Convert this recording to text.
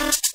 you